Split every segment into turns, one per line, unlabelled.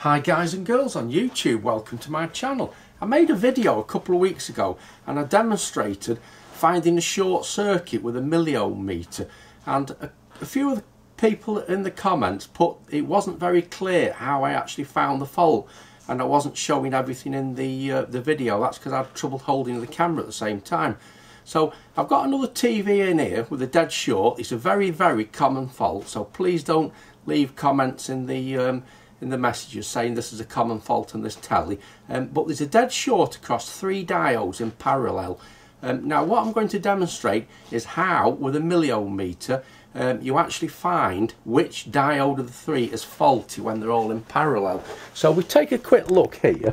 Hi guys and girls on YouTube, welcome to my channel. I made a video a couple of weeks ago and I demonstrated finding a short circuit with a milliohm meter and a, a few of the people in the comments put it wasn't very clear how I actually found the fault and I wasn't showing everything in the, uh, the video. That's because I had trouble holding the camera at the same time. So I've got another TV in here with a dead short. It's a very, very common fault. So please don't leave comments in the um, in the messages saying this is a common fault on this telly. Um, but there's a dead short across three diodes in parallel. Um, now what I'm going to demonstrate is how, with a milliohm meter, um, you actually find which diode of the three is faulty when they're all in parallel. So we take a quick look here.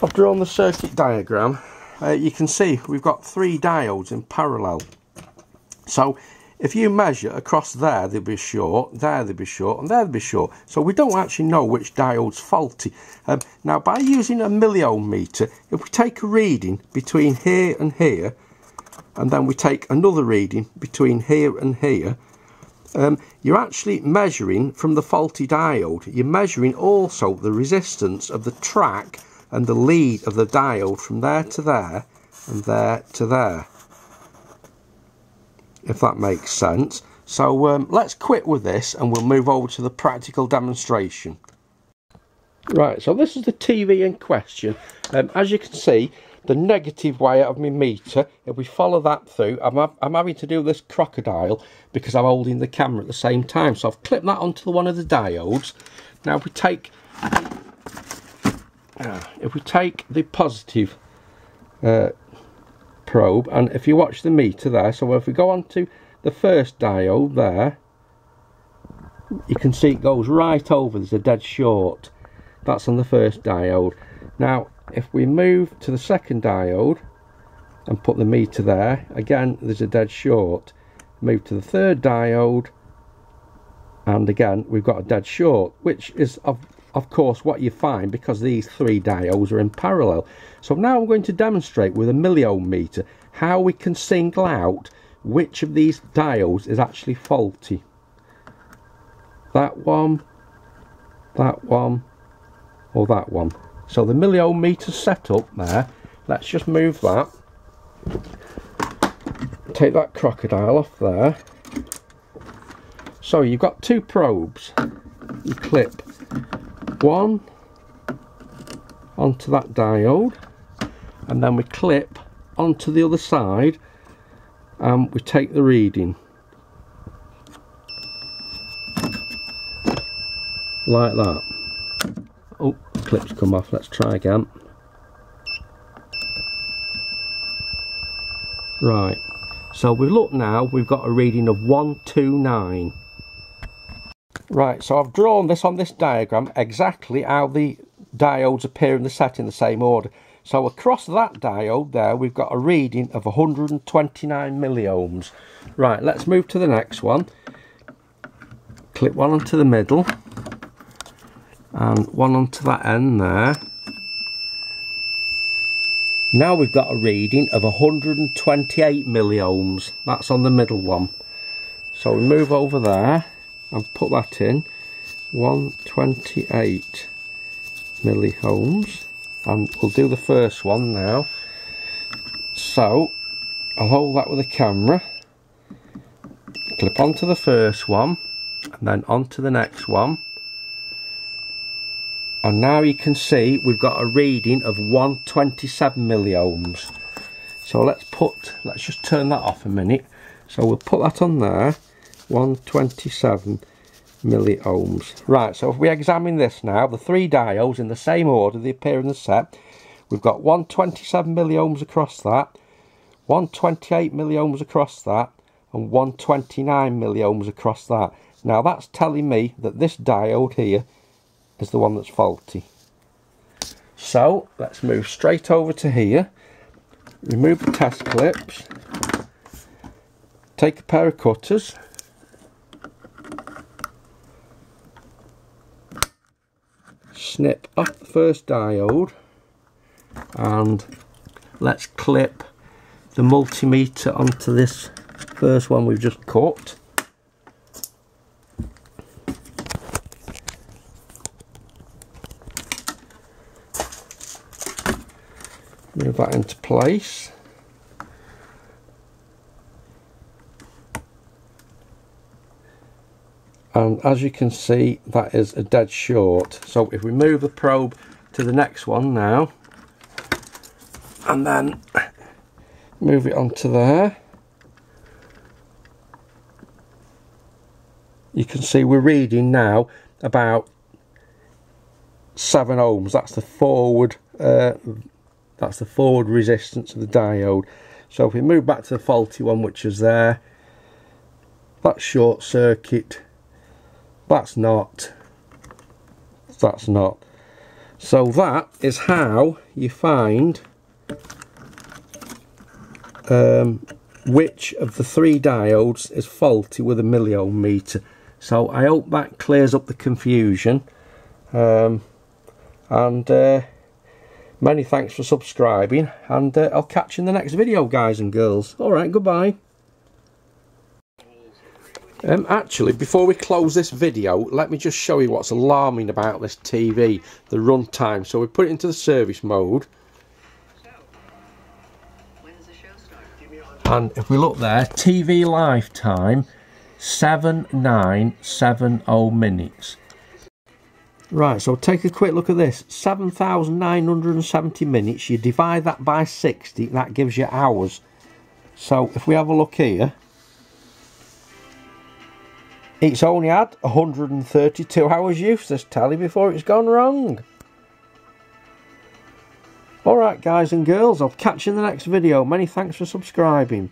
I've drawn the circuit diagram. Uh, you can see we've got three diodes in parallel. So if you measure across there, they'll be short, there they'll be short, and there they'll be short. So we don't actually know which diode's faulty. Um, now, by using a milliohm meter, if we take a reading between here and here, and then we take another reading between here and here, um, you're actually measuring from the faulty diode. You're measuring also the resistance of the track and the lead of the diode from there to there and there to there if that makes sense. So um, let's quit with this and we'll move over to the practical demonstration. Right, so this is the TV in question. Um, as you can see, the negative wire of my meter, if we follow that through, I'm, I'm having to do this crocodile because I'm holding the camera at the same time. So I've clipped that onto the one of the diodes. Now if we take, uh, if we take the positive uh, probe and if you watch the meter there so if we go on to the first diode there you can see it goes right over there's a dead short. That's on the first diode now if we move to the second diode and put the meter there again there's a dead short. Move to the third diode and again we've got a dead short which is of of course what you find because these three diodes are in parallel. So now I'm going to demonstrate with a milliohm meter how we can single out which of these diodes is actually faulty. That one, that one, or that one. So the milliohm meter set up there. Let's just move that. Take that crocodile off there. So you've got two probes. You clip one. Onto that diode. And then we clip onto the other side and we take the reading. Like that. Oh clips come off. Let's try again. Right. So we look now. We've got a reading of 129 Right, so I've drawn this on this diagram exactly how the diodes appear in the set in the same order. So across that diode there, we've got a reading of 129 milliohms. Right, let's move to the next one. Clip one onto the middle and one onto that end there. Now we've got a reading of 128 milliohms. That's on the middle one. So we move over there and put that in. 128 milliohms and we'll do the first one now. So I'll hold that with the camera. Clip onto the first one and then onto the next one. And now you can see we've got a reading of 127 milliohms so let's put let's just turn that off a minute. So we'll put that on there 127 milliohms. Right, so if we examine this now, the three diodes in the same order they appear in the set, we've got 127 milliohms across that, 128 milliohms across that, and 129 milliohms across that. Now that's telling me that this diode here is the one that's faulty. So let's move straight over to here, remove the test clips, take a pair of cutters, snip off the first diode and let's clip the multimeter onto this first one we've just cut move that into place. And as you can see that is a dead short. So if we move the probe to the next one now and then move it onto there you can see we're reading now about 7 ohms. That's the forward uh, that's the forward resistance of the diode. So if we move back to the faulty one which is there that short circuit that's not. That's not. So that is how you find um, which of the three diodes is faulty with a milliohm meter so I hope that clears up the confusion. Um, and uh, many thanks for subscribing. And uh, I'll catch you in the next video guys and girls. Alright goodbye um, actually, before we close this video, let me just show you what's alarming about this TV, the runtime. So we put it into the service mode. And if we look there, TV lifetime, 7970 minutes. Right, so take a quick look at this. 7,970 minutes, you divide that by 60, that gives you hours. So if we have a look here, it's only had 132 hours use this tally before it's gone wrong. Alright guys and girls, I'll catch you in the next video. Many thanks for subscribing.